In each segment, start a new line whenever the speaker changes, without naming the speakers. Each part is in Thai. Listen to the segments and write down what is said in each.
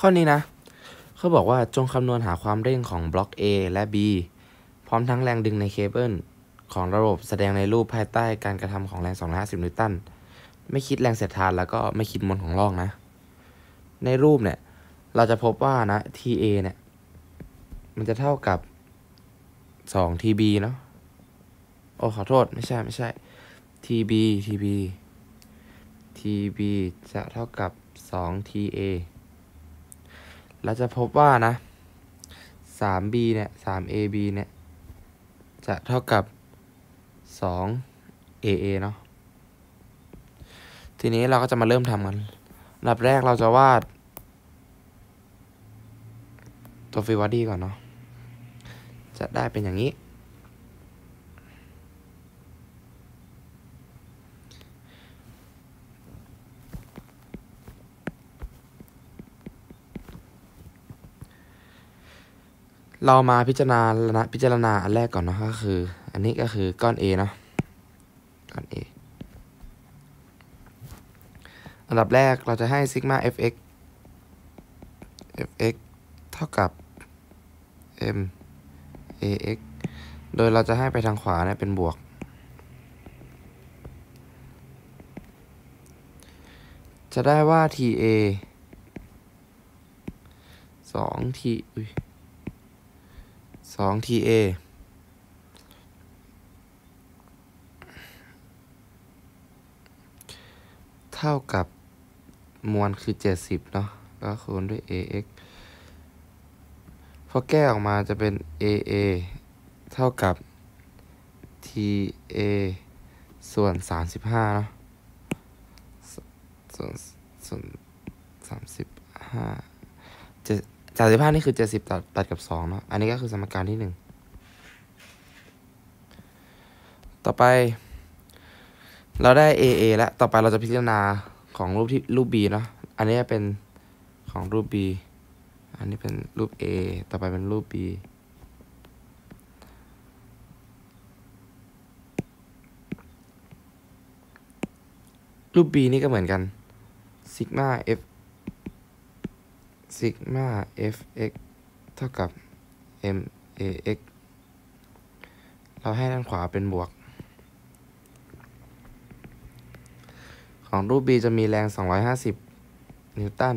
ข้อนี้นะ เขาบอกว่าจงคำนวณหาความเร่งของบล็อก A และ B พร้อมทั้งแรงดึงในเคเบิลของระบบแสดงในรูปภายใต้การกระทำของแรง 250 นิวตัน ไม่คิดแรงเสียดทานแล้วก็ไม่คิดมวลของลอกนะ ในรูปเนี่ย เราจะพบว่านะ TA เนี่ย มันจะเท่ากับ 2 TB เนาะ โอ้ขอโทษ ไม่ใช่ไม่ใช่ TB TB TB จะเท่ากับ 2 TA เราจะพบว่านะ 3B เนี่ย 3AB เนี่ย จะเท่ากับ 2AA เนาะ ทีนี้เราก็จะมาเริ่มทำกันอันดับแรกเราจะวาด ตัว FBD ก่อนเนาะ จะได้เป็นอย่างนี้ เรามาพิจารณาพิจารณาอันแรกก่อนเนาะก็คือ อันนี้ก็คือก้อน A เนาะก้อน A อันดับแรกเราจะให้ซิกมา fx fx เท่ากับ m ax โดยเราจะให้ไปทางขวาเนี่ยเป็นบวก จะได้ว่า ta 2 t อุ้ย สอง TA เท่ากับมวลคือ 70 เนาะก็คูณด้วย AX พอแก้ออกมาจะเป็น AA เท่ากับ TA ส่วน 35 เนาะส่วนส่วน35จะ สามสิบห้านี่คือเจ็ดสิบตัดตัดกับสองเนาะ อันนี้ก็คือสมการที่หนึ่ง ต่อไป เราได้ AA แล้ว ต่อไปเราจะพิจารณาของรูปที่รูป B เนาะ อันนี้เป็นของรูป B อันนี้เป็นรูป A ต่อไปเป็นรูป B รูป B นี่ก็เหมือนกันซิกมา F ซิกมา fx เท่ากับ max เราให้ด้านขวาเป็นบวก ของรูป B จะมีแรง 250 นิวตัน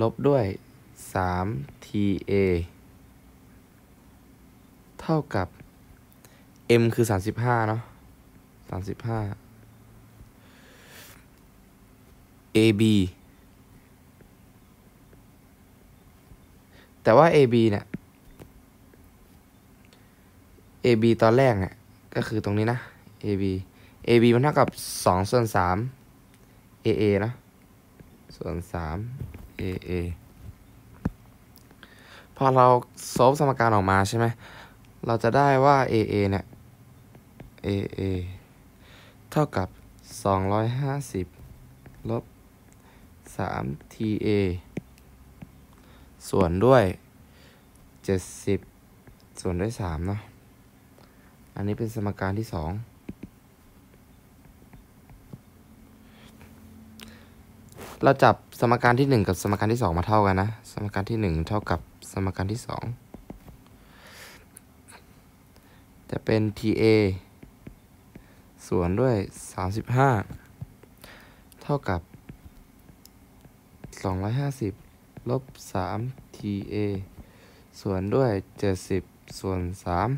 ลบด้วย 3ta เท่ากับ m คือ 35 เนาะ35 ab แต่ว่า AB เนี่ย AB ตอนแรกเนี่ย ก็คือตรงนี้นะ AB AB มันเท่ากับ2ส่วน3 AA นะส่วน3 AA พอเราโซฟสมการออกมาใช่ไหม เราจะได้ว่า AA เนี่ย AA เท่ากับ 250 ลบ 3TA ส่วนด้วยเจ็ดสิบส่วนด้วยสามเนาะ อันนี้เป็นสมการที่สองเราจับสมการที่ 1 กับสมการที่ 2 มาเท่ากันนะ สมการที่ 1 เท่ากับสมการที่ 2 จะเป็น TA ส่วนด้วย 35 เท่ากับ 250 ลบสาม ta ส่วนด้วยเจ็ดสิบส่วนสาม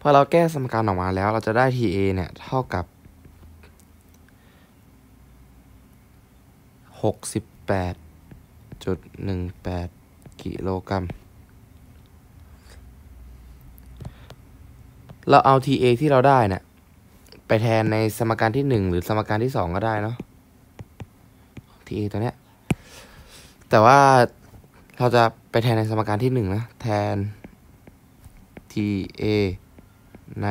พอเราแก้สมการออกมาแล้วเราจะได้ ta เนี่ย เท่ากับหกสิบแปดจุดหนึ่งแปดกิโลกรัม เราเอา ta ที่เราได้เนี่ย ไปแทนในสมการที่หนึ่งหรือสมการที่สองก็ได้เนาะ ta ตัวเนี้ย แต่ว่าเราจะไปแทนในสมการที่หนึ่งนะ แทน ta ใน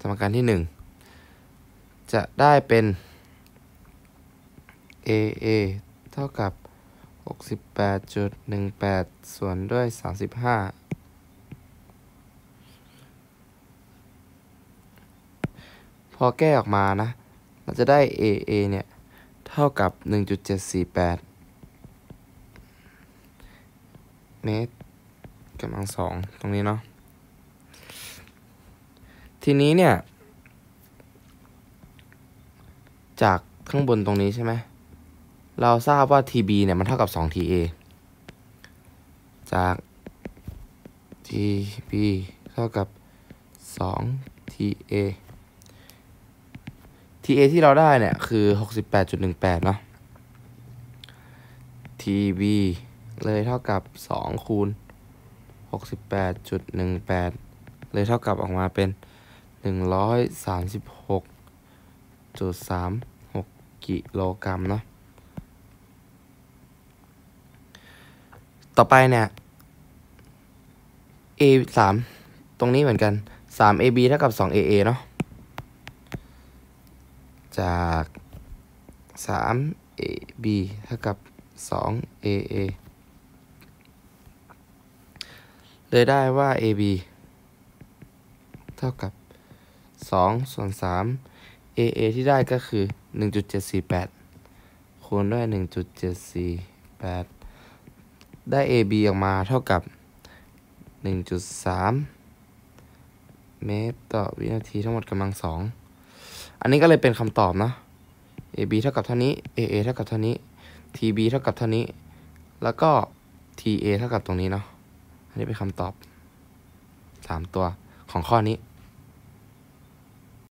สมการที่หนึ่งจะได้เป็น aa เท่ากับ 68.18 ส่วนด้วย 35พอแก้ออกมานะ เราจะได้ aa เนี่ย เท่ากับ 1.748 เมตรกำลังสองตรงนี้เนาะ ทีนี้เนี่ย จากข้างบนตรงนี้ใช่ไหม เราทราบว่า TB เนี่ยมันเท่ากับ 2 TA จาก TB เท่ากับ 2 TA ที่เราได้เนี่ย คือ 68.18 เนาะ TB เลยเท่ากับ 2 คูณ 68.18 เลยเท่ากับออกมาเป็น 136.36 กิโลกรัมเนาะ ต่อไปเนี่ย A 3ตรงนี้เหมือนกัน 3 AB เท่ากับ 2 AA เนาะ จาก 3 AB เท่ากับ 2 AA เลยได้ว่า AB เท่ากับ 2 ส่วน 3 AA ที่ได้ก็คือ 1.748 คูณด้วย 1.748 ได้ AB ออกมาเท่ากับ 1.3 เมตรต่อวินาทีทั้งหมดกำลังสอง อันนี้ก็เลยเป็นคำตอบเนาะ AB เท่ากับเท่านี้ AA เท่ากับเท่านี้ TB เท่ากับเท่านี้ แล้วก็ TA เท่ากับตรงนี้เนาะ อันนี้เป็นคำตอบสามตัวของข้อนี้